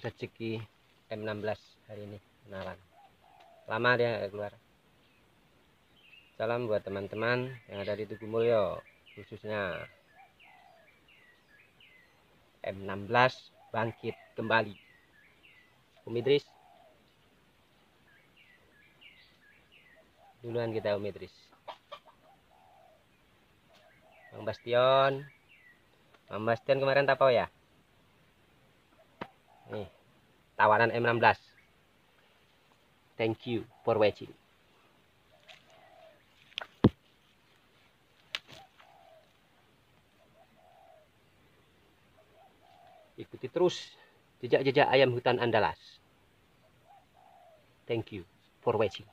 rezeki M16 hari ini kenalan. Lama dia keluar. Salam buat teman-teman yang ada di Tugu Mulyo khususnya M16 bangkit kembali. Om Idris. Duluan kita Om Idris. Bang Bastion. Bang Bastion kemarin tahu ya nih tawaran M16. Thank you for watching. Ikuti terus jejak-jejak ayam hutan Andalas. Thank you for watching